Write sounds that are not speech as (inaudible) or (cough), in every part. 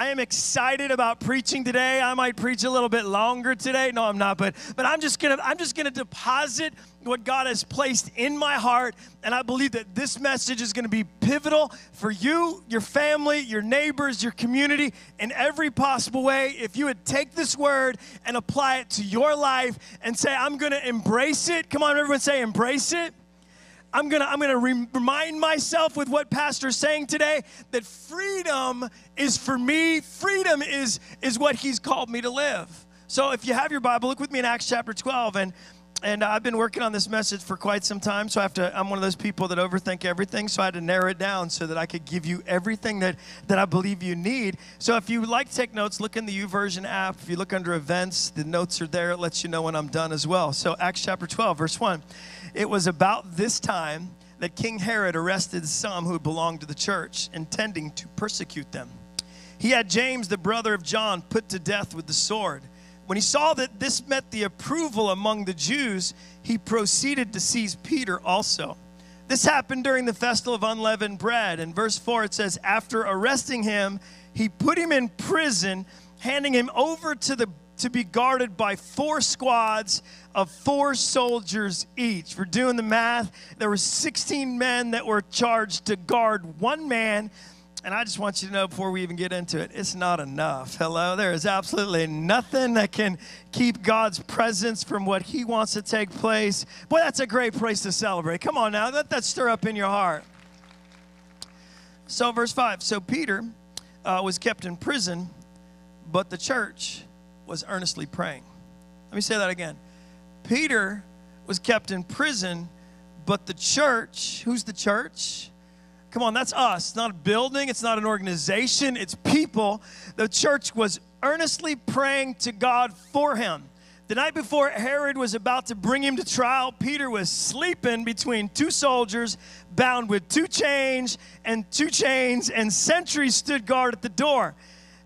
I am excited about preaching today. I might preach a little bit longer today. No, I'm not, but but I'm just gonna I'm just gonna deposit what God has placed in my heart, and I believe that this message is gonna be pivotal for you, your family, your neighbors, your community, in every possible way. If you would take this word and apply it to your life and say, I'm gonna embrace it. Come on, everyone say embrace it. I'm gonna, I'm gonna re- remind myself with what Pastor's saying today that freedom is for me, freedom is, is what he's called me to live. So if you have your Bible, look with me in Acts chapter 12. And, and I've been working on this message for quite some time. So I have to, I'm one of those people that overthink everything. So I had to narrow it down so that I could give you everything that, that I believe you need. So if you like to take notes, look in the YouVersion app. If you look under events, the notes are there. It lets you know when I'm done as well. So Acts chapter 12, verse 1. It was about this time that King Herod arrested some who belonged to the church, intending to persecute them. He had James, the brother of John, put to death with the sword. When he saw that this met the approval among the Jews, he proceeded to seize Peter also. This happened during the festival of unleavened bread. In verse 4, it says, After arresting him, he put him in prison, handing him over to the to be guarded by four squads of four soldiers each. For doing the math, there were 16 men that were charged to guard one man. And I just want you to know before we even get into it, it's not enough. Hello? There is absolutely nothing that can keep God's presence from what He wants to take place. Boy, that's a great place to celebrate. Come on now, let that stir up in your heart. So, verse 5 So Peter uh, was kept in prison, but the church was earnestly praying. Let me say that again. Peter was kept in prison, but the church, who's the church? Come on, that's us. It's not a building, it's not an organization, it's people. The church was earnestly praying to God for him. The night before Herod was about to bring him to trial, Peter was sleeping between two soldiers bound with two chains and two chains, and sentries stood guard at the door.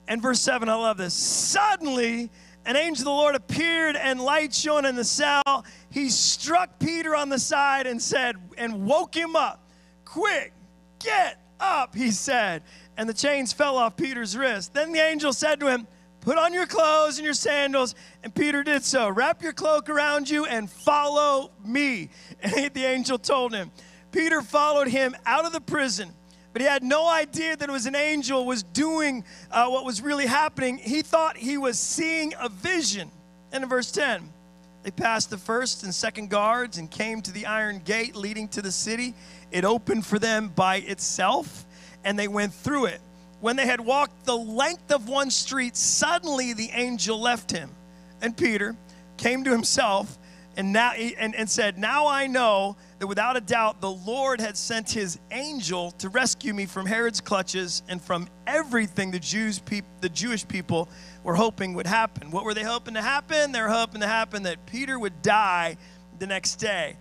And verse 7, I love this. Suddenly, an angel of the Lord appeared and light shone in the cell. He struck Peter on the side and said, and woke him up. Quick, get up, he said. And the chains fell off Peter's wrist. Then the angel said to him, Put on your clothes and your sandals. And Peter did so. Wrap your cloak around you and follow me. (laughs) And the angel told him. Peter followed him out of the prison but he had no idea that it was an angel was doing uh, what was really happening. He thought he was seeing a vision. And in verse 10, they passed the first and second guards and came to the iron gate leading to the city. It opened for them by itself, and they went through it. When they had walked the length of one street, suddenly the angel left him. And Peter came to himself and, now, and, and said, Now I know that without a doubt the Lord had sent his angel to rescue me from Herod's clutches and from everything the Jews peop- the Jewish people were hoping would happen. What were they hoping to happen? They were hoping to happen that Peter would die the next day.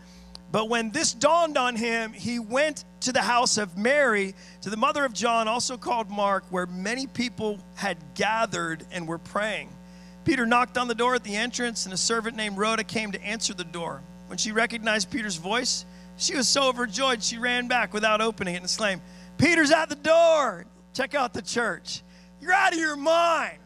But when this dawned on him, he went to the house of Mary, to the mother of John, also called Mark, where many people had gathered and were praying. Peter knocked on the door at the entrance, and a servant named Rhoda came to answer the door. When she recognized Peter's voice, she was so overjoyed she ran back without opening it and exclaimed, Peter's at the door. Check out the church. You're out of your mind.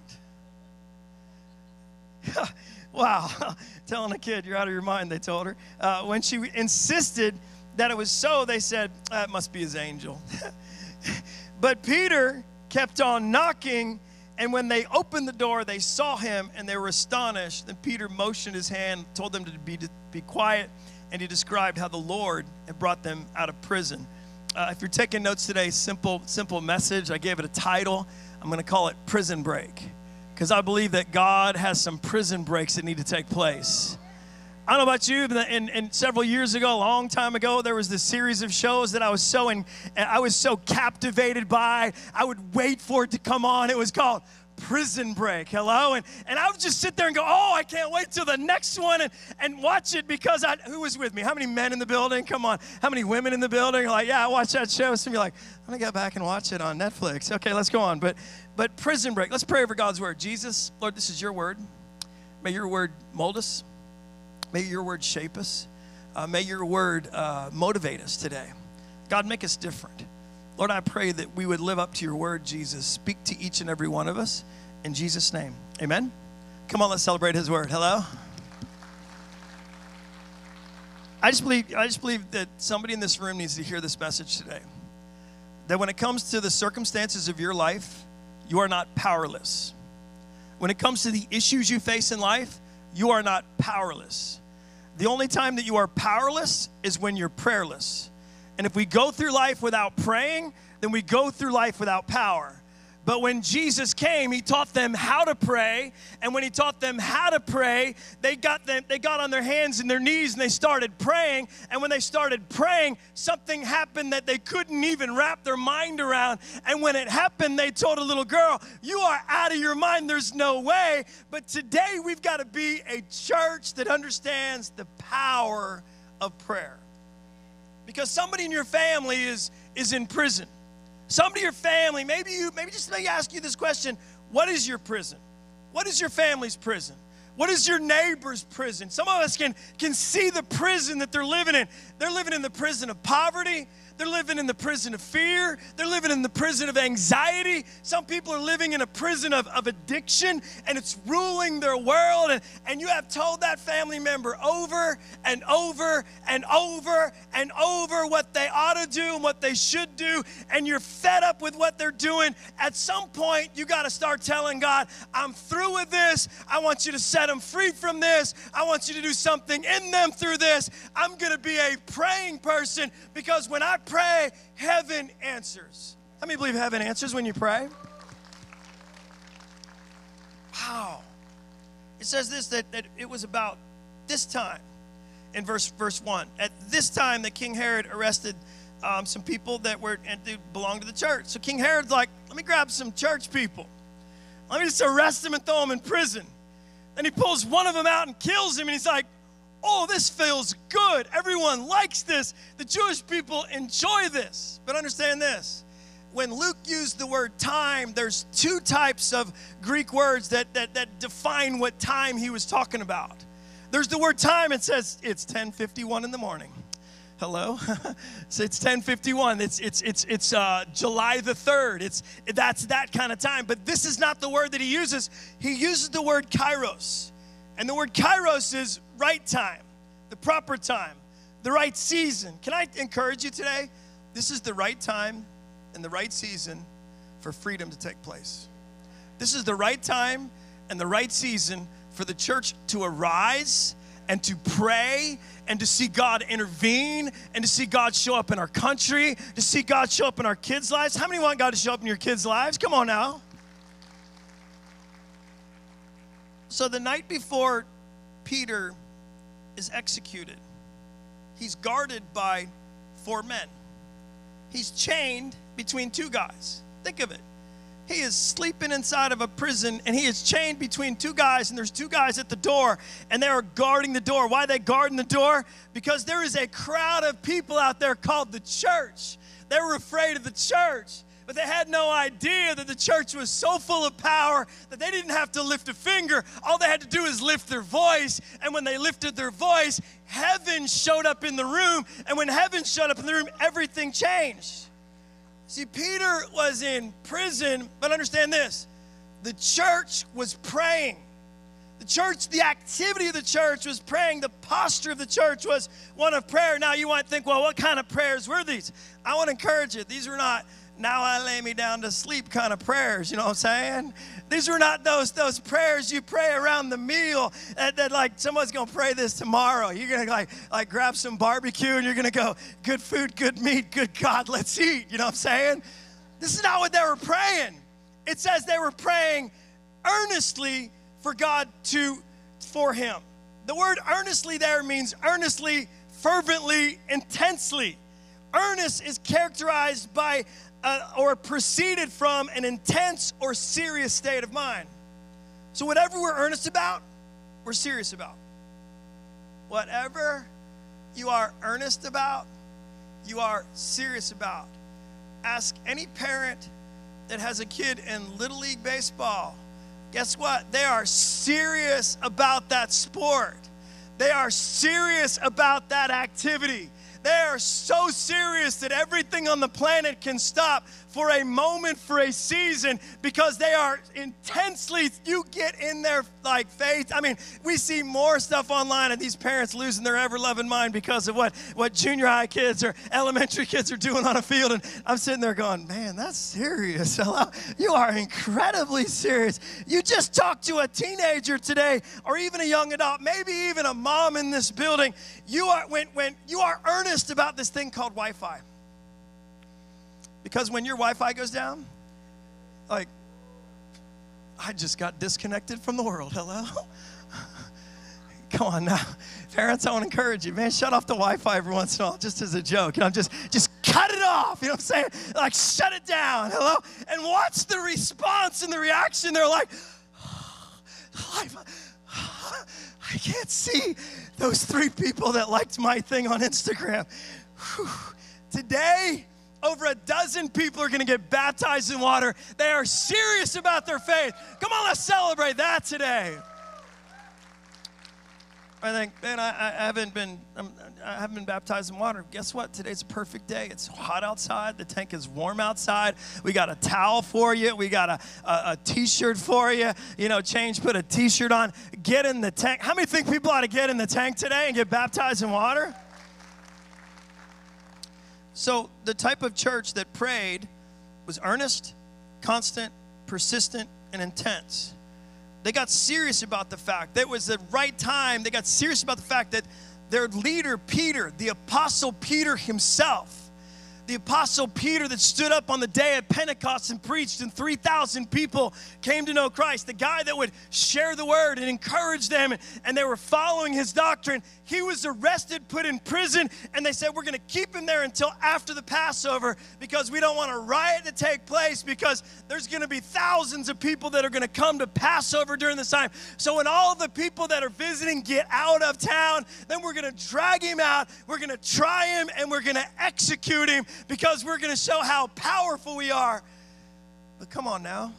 (laughs) wow. (laughs) Telling a kid you're out of your mind, they told her. Uh, when she insisted that it was so, they said, That must be his angel. (laughs) but Peter kept on knocking, and when they opened the door, they saw him and they were astonished. Then Peter motioned his hand, told them to be, to be quiet and he described how the Lord had brought them out of prison. Uh, if you're taking notes today, simple, simple message. I gave it a title. I'm going to call it Prison Break because I believe that God has some prison breaks that need to take place. I don't know about you, but in, several years ago, a long time ago, there was this series of shows that I was so in, I was so captivated by. I would wait for it to come on. It was called prison break. Hello? And, and I would just sit there and go, oh, I can't wait till the next one and, and watch it because I, who was with me? How many men in the building? Come on. How many women in the building? Like, yeah, I watched that show. Some of you like, I'm to go back and watch it on Netflix. Okay, let's go on. But, but prison break. Let's pray over God's word. Jesus, Lord, this is your word. May your word mold us. May your word shape us. Uh, may your word uh, motivate us today. God, make us different. Lord, I pray that we would live up to your word, Jesus. Speak to each and every one of us. In Jesus' name, amen. Come on, let's celebrate his word. Hello? I just believe, I just believe that somebody in this room needs to hear this message today. That when it comes to the circumstances of your life, you are not powerless. When it comes to the issues you face in life, you are not powerless. The only time that you are powerless is when you're prayerless. And if we go through life without praying, then we go through life without power. But when Jesus came, he taught them how to pray, and when he taught them how to pray, they got them they got on their hands and their knees and they started praying, and when they started praying, something happened that they couldn't even wrap their mind around. And when it happened, they told a little girl, "You are out of your mind. There's no way." But today we've got to be a church that understands the power of prayer. Because somebody in your family is is in prison Somebody your family, maybe you, maybe just let me ask you this question What is your prison? What is your family's prison? What is your neighbor's prison? Some of us can, can see the prison that they're living in. They're living in the prison of poverty. They're living in the prison of fear. They're living in the prison of anxiety. Some people are living in a prison of, of addiction and it's ruling their world. And, and you have told that family member over and over and over and over what they ought to do and what they should do. And you're fed up with what they're doing. At some point, you got to start telling God, I'm through with this. I want you to set them free from this. I want you to do something in them through this. I'm going to be a praying person because when I pray, heaven answers. How many believe heaven answers when you pray? Wow. It says this that, that it was about this time in verse verse 1. At this time that King Herod arrested um, some people that were and they belonged to the church. So King Herod's like, let me grab some church people. Let me just arrest them and throw them in prison. Then he pulls one of them out and kills him, and he's like, oh, this feels good. Everyone likes this. The Jewish people enjoy this. But understand this when Luke used the word time, there's two types of Greek words that, that, that define what time he was talking about. There's the word time, it says it's 1051 in the morning. Hello? (laughs) so it's 1051. It's it's it's it's uh, July the 3rd. It's that's that kind of time. But this is not the word that he uses. He uses the word kairos. And the word kairos is right time, the proper time, the right season. Can I encourage you today? This is the right time and the right season for freedom to take place. This is the right time and the right season for the church to arise and to pray and to see God intervene and to see God show up in our country, to see God show up in our kids' lives. How many want God to show up in your kids' lives? Come on now. So the night before Peter is executed, he's guarded by four men. He's chained between two guys. Think of it. He is sleeping inside of a prison and he is chained between two guys, and there's two guys at the door, and they are guarding the door. Why are they guarding the door? Because there is a crowd of people out there called the church. They were afraid of the church but they had no idea that the church was so full of power that they didn't have to lift a finger. All they had to do is lift their voice. And when they lifted their voice, heaven showed up in the room. And when heaven showed up in the room, everything changed. See, Peter was in prison, but understand this the church was praying. The church, the activity of the church was praying. The posture of the church was one of prayer. Now, you might think, well, what kind of prayers were these? I want to encourage you. These were not now I lay me down to sleep kind of prayers, you know what I'm saying? These are not those those prayers you pray around the meal that, that like someone's gonna pray this tomorrow. You're gonna like like grab some barbecue and you're gonna go, good food, good meat, good God, let's eat. You know what I'm saying? This is not what they were praying. It says they were praying earnestly for God to for him. The word earnestly there means earnestly, fervently, intensely. Earnest is characterized by uh, or proceeded from an intense or serious state of mind. So, whatever we're earnest about, we're serious about. Whatever you are earnest about, you are serious about. Ask any parent that has a kid in Little League Baseball. Guess what? They are serious about that sport. They are serious about that activity. They are so serious that everything on the planet can stop for a moment, for a season, because they are intensely, you get in their like faith. I mean, we see more stuff online of these parents losing their ever loving mind because of what, what junior high kids or elementary kids are doing on a field. And I'm sitting there going, man, that's serious. (laughs) Hello? You are incredibly serious. You just talked to a teenager today, or even a young adult, maybe even a mom in this building. You are when when you are earnest about this thing called Wi-Fi. Because when your Wi Fi goes down, like, I just got disconnected from the world. Hello? (laughs) Come on now. Parents, I want to encourage you, man, shut off the Wi-Fi every once in a while, just as a joke. You know, just just cut it off. You know what I'm saying? Like shut it down. Hello? And watch the response and the reaction. They're like, oh, I can't see those three people that liked my thing on Instagram. Whew. Today, over a dozen people are going to get baptized in water. They are serious about their faith. Come on, let's celebrate that today. I think, man, I, I haven't been, I'm, I haven't been baptized in water. Guess what? Today's a perfect day. It's hot outside. The tank is warm outside. We got a towel for you. We got a, a, a t-shirt for you. You know, change, put a t-shirt on. Get in the tank. How many think people ought to get in the tank today and get baptized in water? So, the type of church that prayed was earnest, constant, persistent, and intense. They got serious about the fact that it was the right time. They got serious about the fact that their leader, Peter, the apostle Peter himself, the apostle Peter that stood up on the day of Pentecost and preached, and 3,000 people came to know Christ. The guy that would share the word and encourage them, and they were following his doctrine. He was arrested, put in prison, and they said, We're going to keep him there until after the Passover because we don't want a riot to take place because there's going to be thousands of people that are going to come to Passover during this time. So, when all the people that are visiting get out of town, then we're going to drag him out, we're going to try him, and we're going to execute him because we're going to show how powerful we are. But come on now.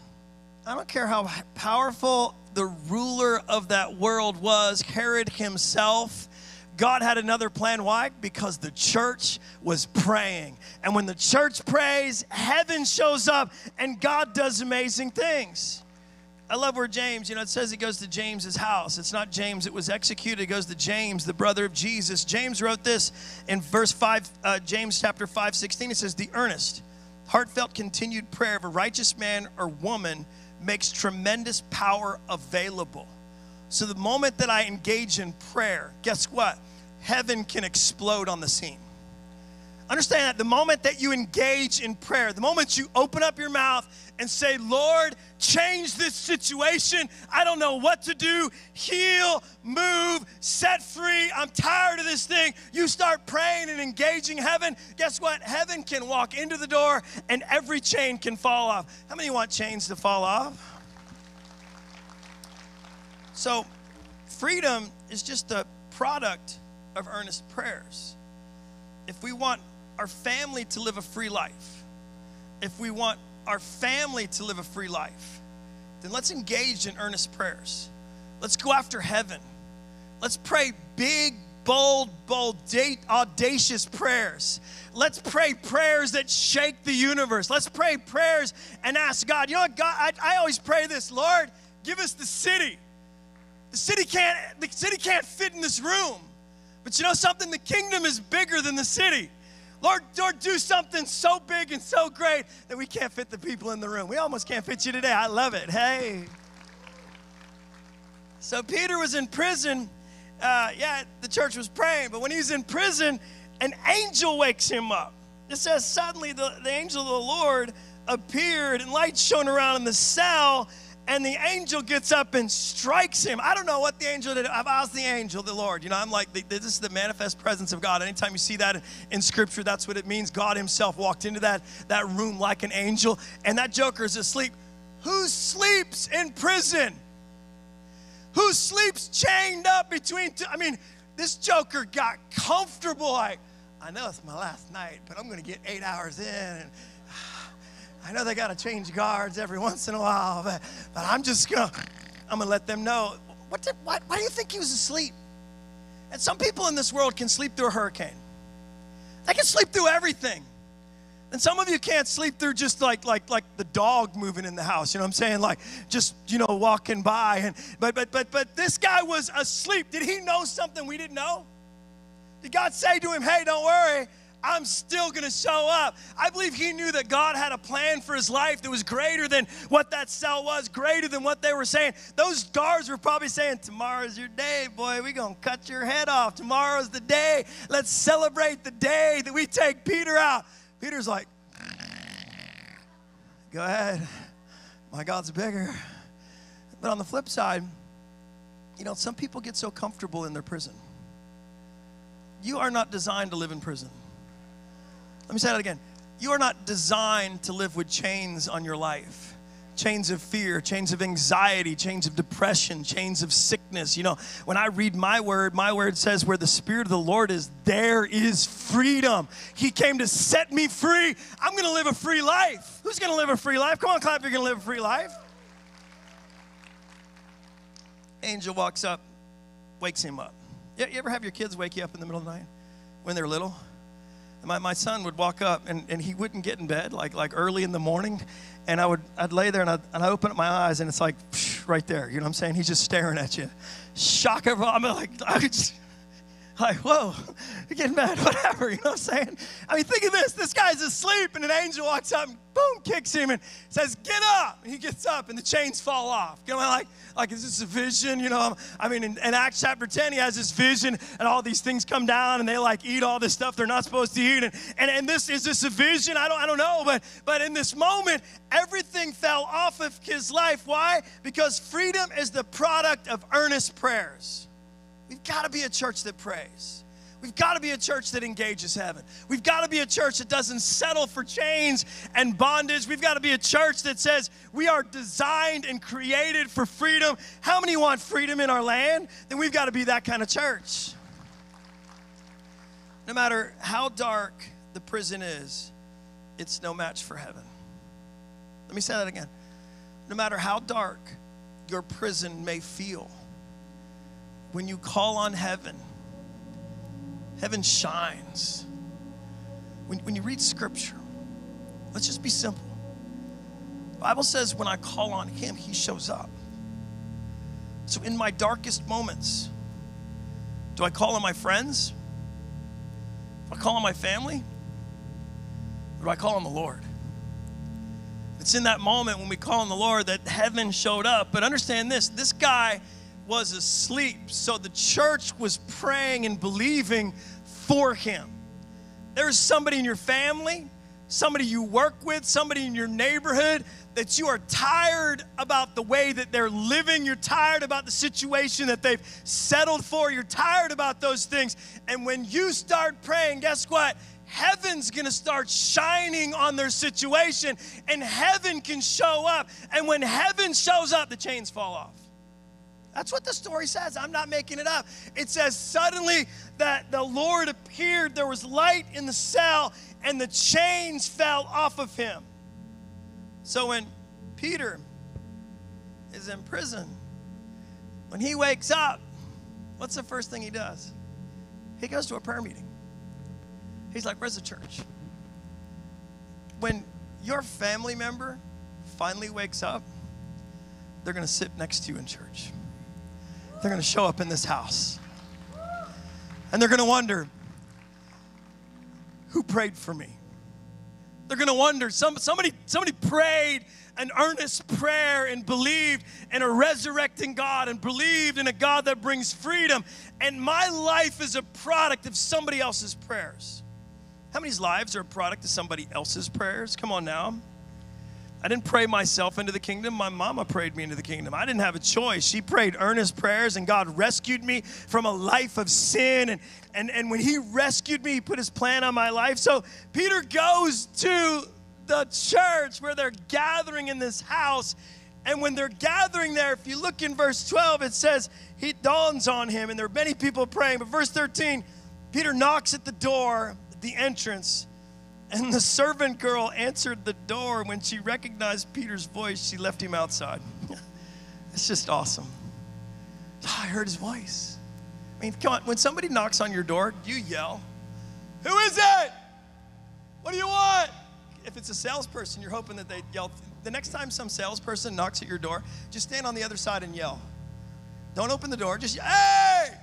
I don't care how powerful the ruler of that world was, Herod himself. God had another plan. Why? Because the church was praying. And when the church prays, heaven shows up and God does amazing things. I love where James, you know, it says he goes to James's house. It's not James that was executed, it goes to James, the brother of Jesus. James wrote this in verse 5, uh, James chapter 5, 16. It says, The earnest, heartfelt, continued prayer of a righteous man or woman makes tremendous power available. So the moment that I engage in prayer, guess what? Heaven can explode on the scene. Understand that the moment that you engage in prayer, the moment you open up your mouth and say, Lord, change this situation. I don't know what to do. Heal, move, set free. I'm tired of this thing. You start praying and engaging heaven. Guess what? Heaven can walk into the door and every chain can fall off. How many want chains to fall off? So, freedom is just a product of earnest prayers. If we want our family to live a free life, if we want our family to live a free life, then let's engage in earnest prayers. Let's go after heaven. Let's pray big, bold, bold, audacious prayers. Let's pray prayers that shake the universe. Let's pray prayers and ask God. You know what, God? I, I always pray this, Lord, give us the city. The city can't. The city can't fit in this room. But you know something? The kingdom is bigger than the city. Lord, Lord, do something so big and so great that we can't fit the people in the room. We almost can't fit you today. I love it. Hey. So Peter was in prison. Uh, yeah, the church was praying, but when he's in prison, an angel wakes him up. It says, Suddenly the, the angel of the Lord appeared, and light shone around in the cell and the angel gets up and strikes him. I don't know what the angel did. I've asked the angel, the Lord. You know, I'm like, this is the manifest presence of God. Anytime you see that in scripture, that's what it means. God himself walked into that, that room like an angel, and that joker is asleep. Who sleeps in prison? Who sleeps chained up between two? I mean, this joker got comfortable. Like, I know it's my last night, but I'm going to get eight hours in. And I know they got to change guards every once in a while, but, but I'm just going to, I'm to let them know. What did, why, why do you think he was asleep? And some people in this world can sleep through a hurricane. They can sleep through everything. And some of you can't sleep through just like like like the dog moving in the house. You know what I'm saying? Like just you know walking by. And but but but but this guy was asleep. Did he know something we didn't know? Did God say to him, "Hey, don't worry, I'm still going to show up. I believe he knew that God had a plan for his life that was greater than what that cell was, greater than what they were saying. Those guards were probably saying, Tomorrow's your day, boy. We're going to cut your head off. Tomorrow's the day. Let's celebrate the day that we take Peter out. Peter's like, Go ahead. My God's bigger. But on the flip side, you know, some people get so comfortable in their prison. You are not designed to live in prison. Let me say that again. You are not designed to live with chains on your life chains of fear, chains of anxiety, chains of depression, chains of sickness. You know, when I read my word, my word says, Where the Spirit of the Lord is, there is freedom. He came to set me free. I'm going to live a free life. Who's going to live a free life? Come on, clap, you're going to live a free life. Angel walks up, wakes him up. You ever have your kids wake you up in the middle of the night when they're little? My, my son would walk up and, and he wouldn't get in bed like like early in the morning. And I would I'd lay there and I'd, and I open up my eyes and it's like right there. You know what I'm saying? He's just staring at you. Shock of I'm like (laughs) I just like, whoa, you're getting mad, (laughs) whatever, you know what I'm saying? I mean, think of this. This guy's asleep, and an angel walks up and boom, kicks him and says, Get up. And he gets up, and the chains fall off. You know, like, like, is this a vision? You know, I mean, in, in Acts chapter 10, he has this vision, and all these things come down, and they like eat all this stuff they're not supposed to eat. And, and, and this is this a vision? I don't, I don't know, but, but in this moment, everything fell off of his life. Why? Because freedom is the product of earnest prayers. We've got to be a church that prays. We've got to be a church that engages heaven. We've got to be a church that doesn't settle for chains and bondage. We've got to be a church that says we are designed and created for freedom. How many want freedom in our land? Then we've got to be that kind of church. No matter how dark the prison is, it's no match for heaven. Let me say that again. No matter how dark your prison may feel, when you call on heaven, heaven shines. When, when you read scripture, let's just be simple. The Bible says, when I call on him, he shows up. So in my darkest moments, do I call on my friends? Do I call on my family? Or do I call on the Lord? It's in that moment when we call on the Lord that heaven showed up. But understand this this guy was asleep. So the church was praying and believing for him. There's somebody in your family, somebody you work with, somebody in your neighborhood that you are tired about the way that they're living. You're tired about the situation that they've settled for. You're tired about those things. And when you start praying, guess what? Heaven's gonna start shining on their situation and heaven can show up. And when heaven shows up, the chains fall off. That's what the story says. I'm not making it up. It says, suddenly that the Lord appeared, there was light in the cell, and the chains fell off of him. So when Peter is in prison, when he wakes up, what's the first thing he does? He goes to a prayer meeting. He's like, Where's the church? When your family member finally wakes up, they're going to sit next to you in church they're going to show up in this house. And they're going to wonder, who prayed for me? They're going to wonder, some, somebody, somebody prayed an earnest prayer and believed in a resurrecting God and believed in a God that brings freedom. And my life is a product of somebody else's prayers. How many's lives are a product of somebody else's prayers? Come on now. I didn't pray myself into the kingdom. My mama prayed me into the kingdom. I didn't have a choice. She prayed earnest prayers, and God rescued me from a life of sin. And, and, and when He rescued me, He put His plan on my life. So Peter goes to the church where they're gathering in this house. And when they're gathering there, if you look in verse 12, it says, He dawns on him, and there are many people praying. But verse 13, Peter knocks at the door, the entrance. And the servant girl answered the door. When she recognized Peter's voice, she left him outside. (laughs) it's just awesome. Oh, I heard his voice. I mean, come on, when somebody knocks on your door, you yell, Who is it? What do you want? If it's a salesperson, you're hoping that they yell. The next time some salesperson knocks at your door, just stand on the other side and yell. Don't open the door, just, hey,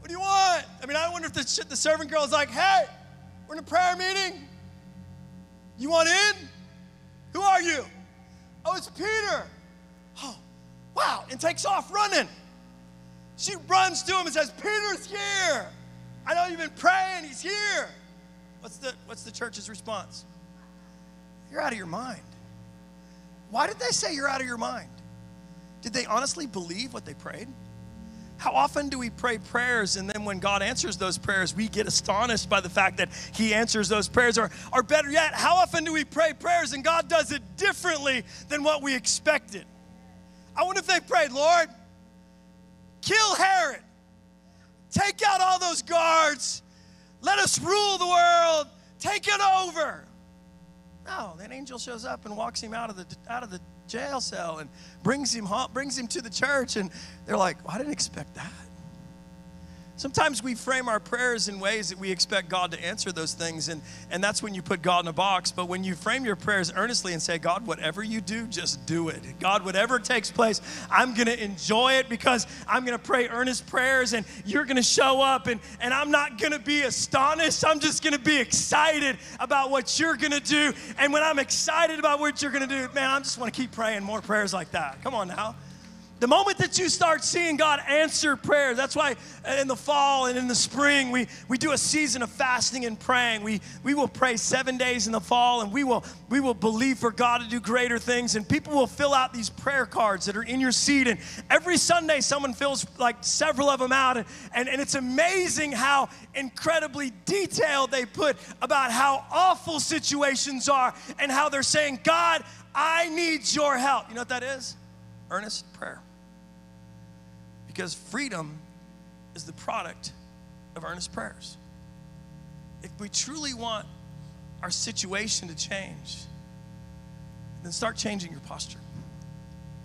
what do you want? I mean, I wonder if the, the servant girl is like, hey, we're in a prayer meeting. You want in? Who are you? Oh, it's Peter. Oh, wow, and takes off running. She runs to him and says, Peter's here. I know you've been praying, he's here. What's the, what's the church's response? You're out of your mind. Why did they say you're out of your mind? Did they honestly believe what they prayed? How often do we pray prayers and then when God answers those prayers, we get astonished by the fact that He answers those prayers? Or, or better yet, how often do we pray prayers and God does it differently than what we expected? I wonder if they prayed, Lord, kill Herod, take out all those guards, let us rule the world, take it over. No, that angel shows up and walks him out of the out of the jail cell and brings him home, brings him to the church, and they're like, well, I didn't expect that. Sometimes we frame our prayers in ways that we expect God to answer those things, and, and that's when you put God in a box. But when you frame your prayers earnestly and say, God, whatever you do, just do it. God, whatever takes place, I'm going to enjoy it because I'm going to pray earnest prayers, and you're going to show up, and, and I'm not going to be astonished. I'm just going to be excited about what you're going to do. And when I'm excited about what you're going to do, man, I just want to keep praying more prayers like that. Come on now. The moment that you start seeing God answer prayer, that's why in the fall and in the spring, we, we do a season of fasting and praying. We, we will pray seven days in the fall and we will, we will believe for God to do greater things. And people will fill out these prayer cards that are in your seat. And every Sunday, someone fills like several of them out. And, and, and it's amazing how incredibly detailed they put about how awful situations are and how they're saying, God, I need your help. You know what that is? Earnest prayer. Because freedom is the product of earnest prayers. If we truly want our situation to change, then start changing your posture.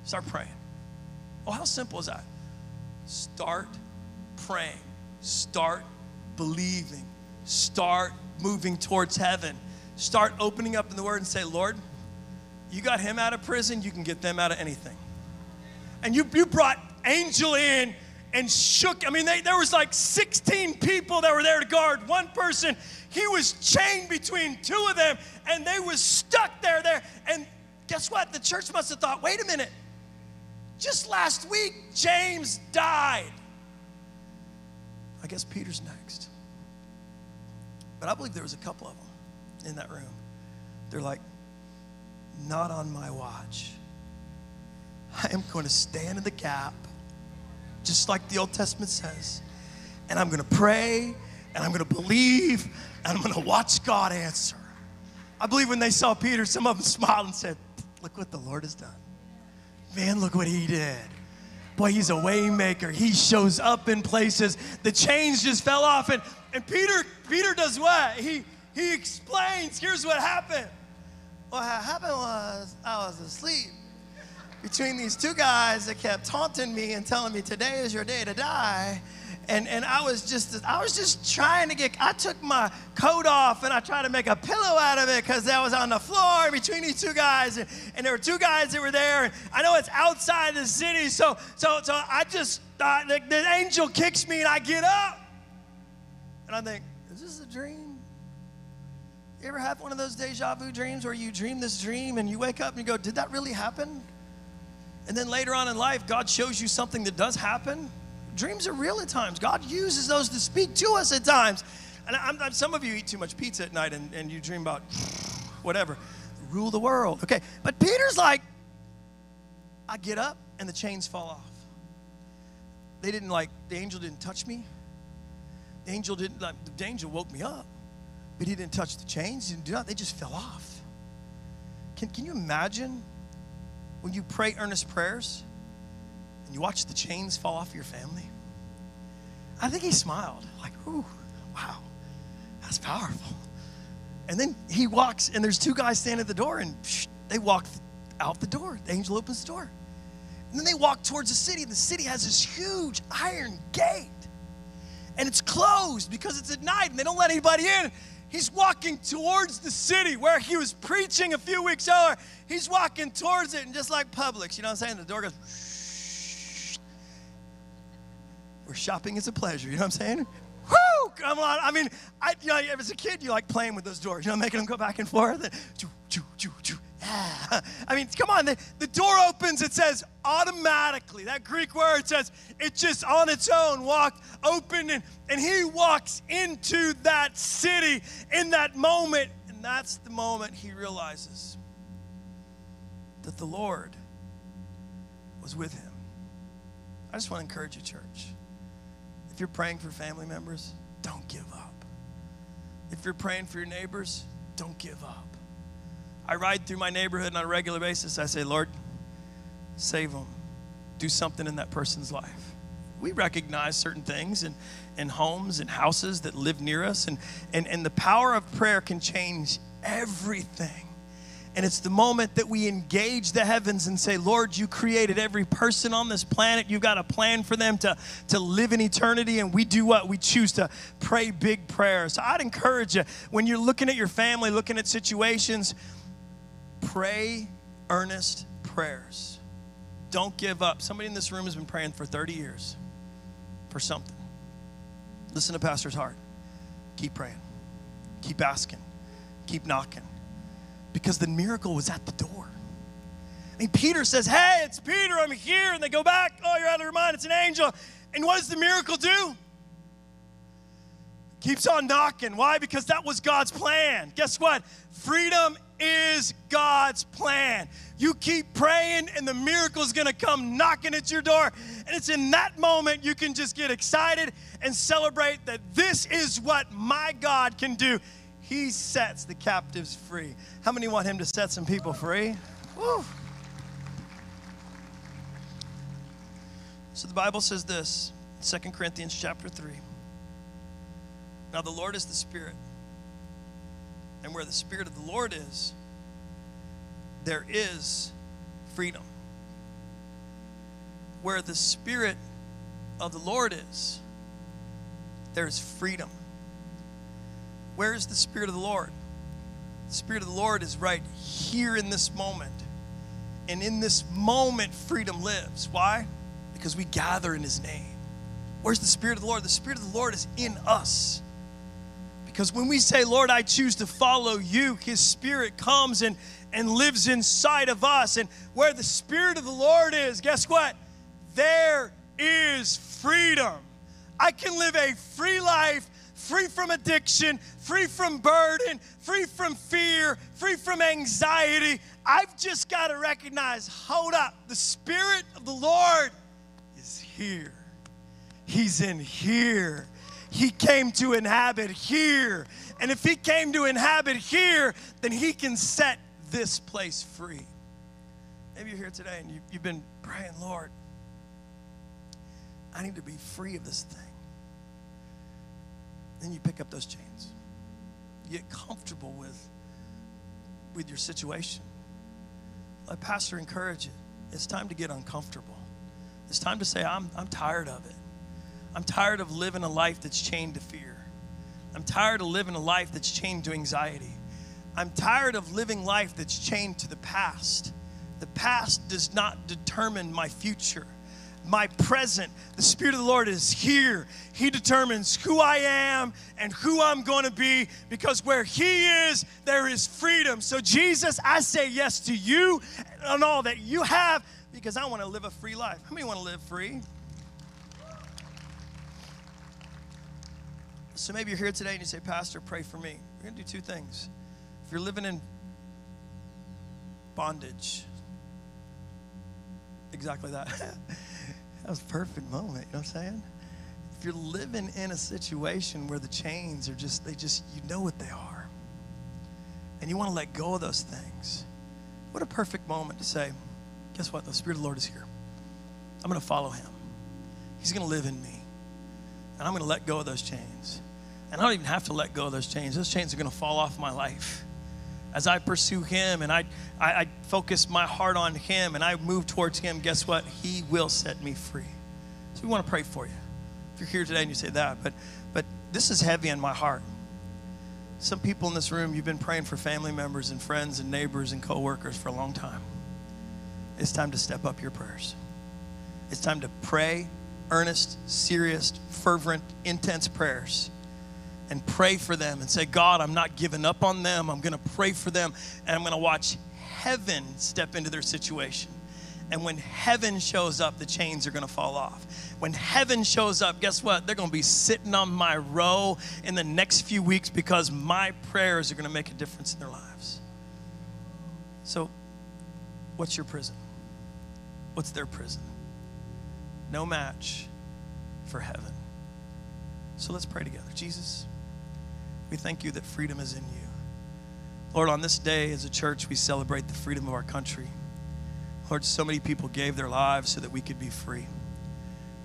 Start praying. Oh, how simple is that? Start praying. Start believing. Start moving towards heaven. Start opening up in the Word and say, Lord, you got him out of prison, you can get them out of anything. And you, you brought angel in and shook. I mean, they, there was like 16 people that were there to guard one person. He was chained between two of them, and they was stuck there. There, and guess what? The church must have thought, wait a minute. Just last week, James died. I guess Peter's next. But I believe there was a couple of them in that room. They're like, not on my watch. I am going to stand in the gap, just like the Old Testament says. And I'm going to pray, and I'm going to believe, and I'm going to watch God answer. I believe when they saw Peter, some of them smiled and said, Look what the Lord has done. Man, look what he did. Boy, he's a waymaker. He shows up in places. The chains just fell off. And, and Peter, Peter does what? He he explains, here's what happened. What happened was I was asleep between these two guys that kept taunting me and telling me today is your day to die. And, and I was just I was just trying to get I took my coat off and I tried to make a pillow out of it because that was on the floor between these two guys. And, and there were two guys that were there. And I know it's outside the city so so so I just the, the angel kicks me and I get up. And I think is this a dream? You ever have one of those deja vu dreams where you dream this dream and you wake up and you go did that really happen and then later on in life, God shows you something that does happen. Dreams are real at times. God uses those to speak to us at times. And I'm, I'm, some of you eat too much pizza at night and, and you dream about (sniffs) whatever, rule the world. Okay, but Peter's like, I get up and the chains fall off. They didn't like, the angel didn't touch me. The angel didn't, like, the angel woke me up, but he didn't touch the chains, he didn't do that. They just fell off. Can, can you imagine when you pray earnest prayers and you watch the chains fall off your family? I think he smiled, like, ooh, wow, that's powerful. And then he walks, and there's two guys standing at the door, and psh, they walk out the door. The angel opens the door. And then they walk towards the city, and the city has this huge iron gate. And it's closed because it's at night, and they don't let anybody in. He's walking towards the city where he was preaching a few weeks earlier. He's walking towards it, and just like Publix, you know what I'm saying? The door goes, where shopping is a pleasure, you know what I'm saying? Woo! Come on. I mean, I, you know, as a kid, you like playing with those doors, you know, making them go back and forth. And, choo, choo, choo, choo. (sighs) I mean, come on. The, the door opens, it says automatically. That Greek word says it just on its own walked open, and, and he walks into that city in that moment. And that's the moment he realizes that the Lord was with him. I just want to encourage you, church. If you're praying for family members, don't give up. If you're praying for your neighbors, don't give up. I ride through my neighborhood on a regular basis. I say, Lord, save them. Do something in that person's life. We recognize certain things in, in homes and houses that live near us, and, and, and the power of prayer can change everything. And it's the moment that we engage the heavens and say, Lord, you created every person on this planet. You've got a plan for them to, to live in eternity. And we do what? We choose to pray big prayers. So I'd encourage you, when you're looking at your family, looking at situations, pray earnest prayers. Don't give up. Somebody in this room has been praying for 30 years for something. Listen to Pastor's heart. Keep praying, keep asking, keep knocking because the miracle was at the door. I mean, Peter says, Hey, it's Peter, I'm here. And they go back, Oh, you're out of your mind, it's an angel. And what does the miracle do? Keeps on knocking. Why? Because that was God's plan. Guess what? Freedom is God's plan. You keep praying, and the miracle is going to come knocking at your door. And it's in that moment you can just get excited and celebrate that this is what my God can do. He sets the captives free. How many want Him to set some people free? Woo. So the Bible says this, 2 Corinthians chapter 3. Now the Lord is the Spirit. And where the Spirit of the Lord is, there is freedom. Where the Spirit of the Lord is, there is freedom. Where is the Spirit of the Lord? The Spirit of the Lord is right here in this moment. And in this moment, freedom lives. Why? Because we gather in His name. Where's the Spirit of the Lord? The Spirit of the Lord is in us. Because when we say, Lord, I choose to follow you, His Spirit comes and, and lives inside of us. And where the Spirit of the Lord is, guess what? There is freedom. I can live a free life, free from addiction, free from burden, free from fear, free from anxiety. I've just got to recognize hold up, the Spirit of the Lord is here. He's in here. He came to inhabit here. And if He came to inhabit here, then He can set this place free. Maybe you're here today and you, have been praying, Lord, I need to be free of this thing. Then you pick up those chains. You get comfortable with, with your situation. Let Pastor encourage you. It's time to get uncomfortable. It's time to say, I'm, I'm tired of it. I'm tired of living a life that's chained to fear. I'm tired of living a life that's chained to anxiety. I'm tired of living life that's chained to the past. The past does not determine my future. My present, the Spirit of the Lord is here. He determines who I am and who I'm going to be because where He is, there is freedom. So, Jesus, I say yes to you and all that you have because I want to live a free life. How many want to live free? So maybe you're here today and you say, Pastor, pray for me. We're going to do two things. If you're living in bondage, exactly that. (laughs) that was a perfect moment, you know what I'm saying? If you're living in a situation where the chains are just, they just, you know what they are, and you want to let go of those things, what a perfect moment to say, guess what? The Spirit of the Lord is here. I'm going to follow him. He's going to live in me. And I'm going to let go of those chains. And I don't even have to let go of those chains. Those chains are going to fall off my life. As I pursue Him and I, I, I, focus my heart on Him and I move towards Him, guess what? He will set me free. So we want to pray for you. If you're here today and you say that, but, but this is heavy on my heart. Some people in this room, you've been praying for family members and friends and neighbors and coworkers for a long time. It's time to step up your prayers. It's time to pray earnest, serious, fervent, intense prayers and pray for them and say, God, I'm not giving up on them. I'm going to pray for them and I'm going to watch heaven step into their situation. And when heaven shows up, the chains are going to fall off. When heaven shows up, guess what? They're going to be sitting on my row in the next few weeks because my prayers are going to make a difference in their lives. So, what's your prison? What's their prison? No match for heaven. So let's pray together. Jesus, we thank you that freedom is in you. Lord, on this day as a church, we celebrate the freedom of our country. Lord, so many people gave their lives so that we could be free.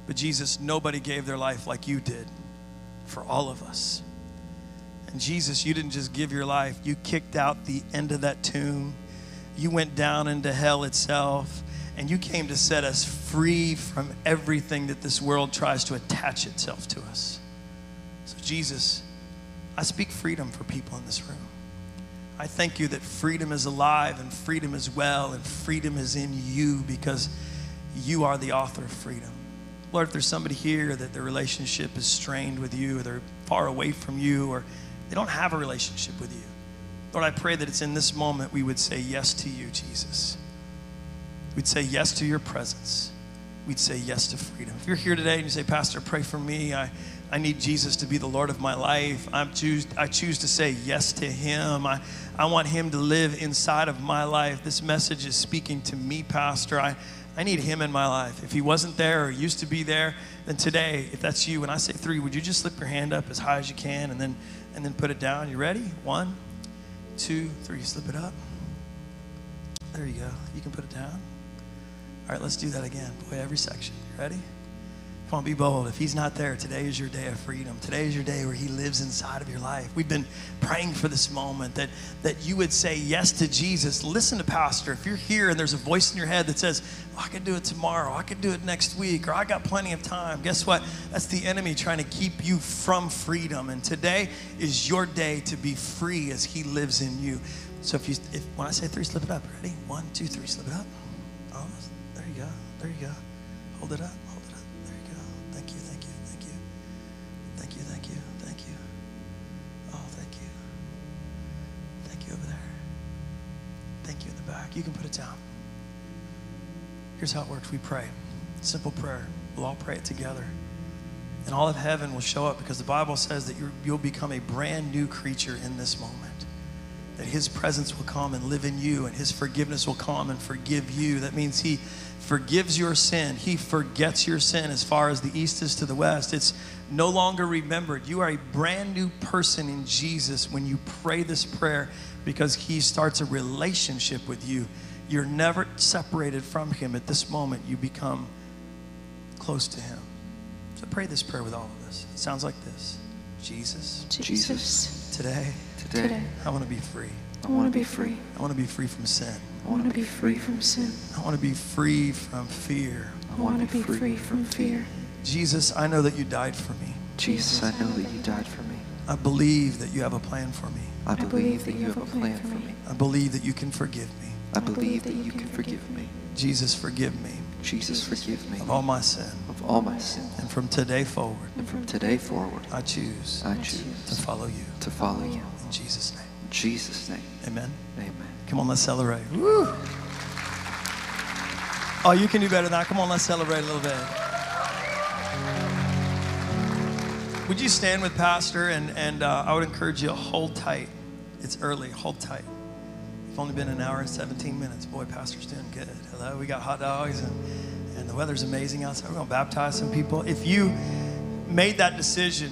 But Jesus, nobody gave their life like you did for all of us. And Jesus, you didn't just give your life, you kicked out the end of that tomb. You went down into hell itself, and you came to set us free from everything that this world tries to attach itself to us. So, Jesus, I speak freedom for people in this room. I thank you that freedom is alive and freedom is well and freedom is in you because you are the author of freedom. Lord, if there's somebody here that their relationship is strained with you, or they're far away from you, or they don't have a relationship with you, Lord, I pray that it's in this moment we would say yes to you, Jesus. We'd say yes to your presence. We'd say yes to freedom. If you're here today and you say, Pastor, pray for me, I I need Jesus to be the Lord of my life. I'm choose, I choose to say yes to Him. I, I want Him to live inside of my life. This message is speaking to me, Pastor. I, I need Him in my life. If He wasn't there or used to be there, then today, if that's you, when I say three, would you just slip your hand up as high as you can and then, and then put it down? You ready? One, two, three. Slip it up. There you go. You can put it down. All right, let's do that again. Boy, every section. Ready? Come on, be bold. If he's not there, today is your day of freedom. Today is your day where he lives inside of your life. We've been praying for this moment that, that you would say yes to Jesus. Listen to Pastor. If you're here and there's a voice in your head that says, oh, I could do it tomorrow, I could do it next week, or I got plenty of time, guess what? That's the enemy trying to keep you from freedom. And today is your day to be free as he lives in you. So if you, if, when I say three, slip it up. Ready? One, two, three, slip it up. Oh, there you go. There you go. Hold it up. You can put it down. Here's how it works we pray. Simple prayer. We'll all pray it together. And all of heaven will show up because the Bible says that you'll become a brand new creature in this moment. That His presence will come and live in you, and His forgiveness will come and forgive you. That means He forgives your sin. He forgets your sin as far as the east is to the west. It's no longer remembered. You are a brand new person in Jesus when you pray this prayer because He starts a relationship with you. You're never separated from Him. At this moment, you become close to Him. So pray this prayer with all of us. It sounds like this Jesus. Jesus. Today. Today. I want to be free. I want to be free. I want to be free from sin. I want to be free from sin. I want to be free from fear. I want to be free from fear. Jesus, I know that you died for me. Jesus, I know that you died for me. I believe that you have a plan for me. I believe that you have a plan for me. I believe that you can forgive me. I believe that you can forgive me. Jesus, forgive me Jesus, forgive me of all my sin. of all my sin. And from today forward, And from today forward, I choose I choose to follow you. to follow you. In Jesus' name. In Jesus' name, Amen. amen. Come on, let's celebrate. Woo! Oh, you can do better than that. Come on, let's celebrate a little bit. Would you stand with Pastor? And, and uh, I would encourage you to hold tight. It's early, hold tight. It's only been an hour and 17 minutes. Boy, Pastor's doing good. Hello, we got hot dogs and, and the weather's amazing outside. We're going to baptize some people. If you made that decision,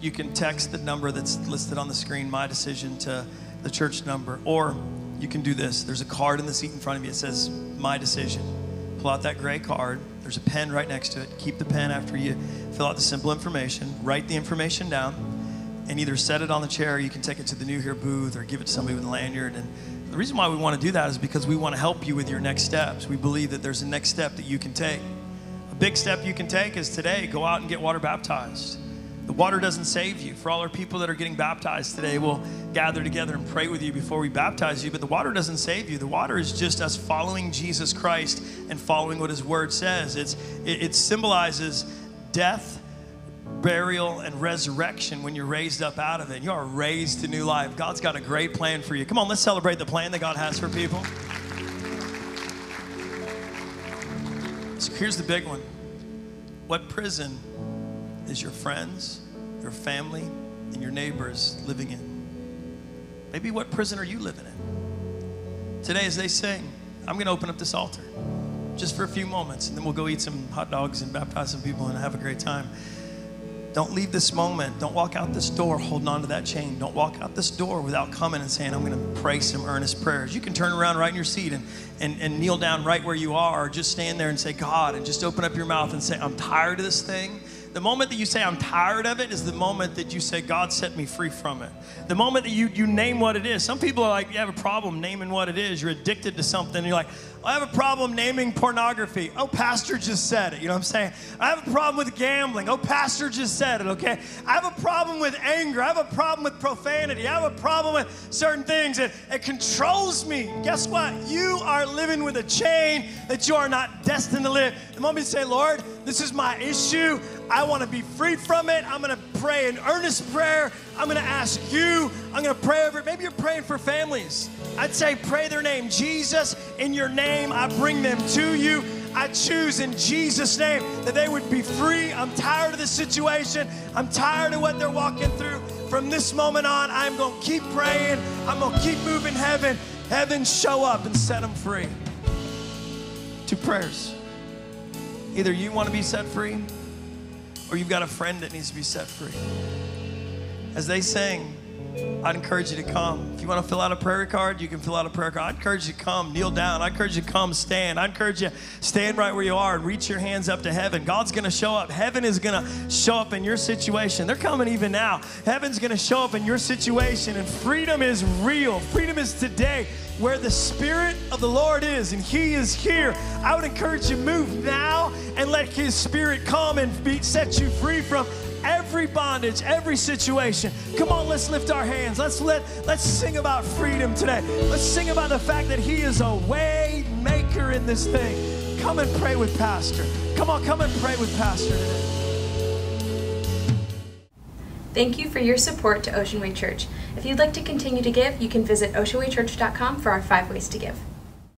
you can text the number that's listed on the screen, my decision, to the church number. Or you can do this. There's a card in the seat in front of you. It says, my decision. Pull out that gray card. There's a pen right next to it. Keep the pen after you fill out the simple information. Write the information down and either set it on the chair or you can take it to the New Here booth or give it to somebody with a lanyard. And the reason why we want to do that is because we want to help you with your next steps. We believe that there's a next step that you can take. A big step you can take is today go out and get water baptized. The water doesn't save you. For all our people that are getting baptized today, we'll gather together and pray with you before we baptize you. But the water doesn't save you. The water is just us following Jesus Christ and following what His Word says. It's, it, it symbolizes death, burial, and resurrection when you're raised up out of it. You are raised to new life. God's got a great plan for you. Come on, let's celebrate the plan that God has for people. So here's the big one What prison is your friends, your family, and your neighbors living in? Maybe what prison are you living in? Today, as they sing, I'm going to open up this altar just for a few moments, and then we'll go eat some hot dogs and baptize some people and have a great time. Don't leave this moment. Don't walk out this door holding on to that chain. Don't walk out this door without coming and saying, I'm going to pray some earnest prayers. You can turn around right in your seat and, and, and kneel down right where you are, or just stand there and say, God, and just open up your mouth and say, I'm tired of this thing. The moment that you say, I'm tired of it, is the moment that you say, God set me free from it. The moment that you, you name what it is. Some people are like, you have a problem naming what it is. You're addicted to something. You're like, I have a problem naming pornography. Oh, Pastor just said it. You know what I'm saying? I have a problem with gambling. Oh, Pastor just said it, okay? I have a problem with anger. I have a problem with profanity. I have a problem with certain things. It, it controls me. Guess what? You are living with a chain that you are not destined to live. The moment you say, Lord, this is my issue. I want to be free from it. I'm going to pray an earnest prayer. I'm going to ask you. I'm going to pray over it. Maybe you're praying for families. I'd say pray their name. Jesus, in your name, I bring them to you. I choose in Jesus' name that they would be free. I'm tired of this situation. I'm tired of what they're walking through. From this moment on, I'm going to keep praying. I'm going to keep moving heaven. Heaven, show up and set them free. Two prayers. Either you want to be set free or you've got a friend that needs to be set free. As they sing, I'd encourage you to come. If you want to fill out a prayer card, you can fill out a prayer card. I'd encourage you to come, kneel down. I'd encourage you to come, stand. I'd encourage you stand right where you are and reach your hands up to heaven. God's going to show up. Heaven is going to show up in your situation. They're coming even now. Heaven's going to show up in your situation, and freedom is real. Freedom is today where the Spirit of the Lord is, and He is here. I would encourage you move now and let His Spirit come and be, set you free from every bondage, every situation. Come on, let's lift our hands. Let's let let's sing about freedom today. Let's sing about the fact that He is a way maker in this thing. Come and pray with Pastor. Come on, come and pray with Pastor today. Thank you for your support to Oceanway Church. If you'd like to continue to give, you can visit oceanwaychurch.com for our five ways to give.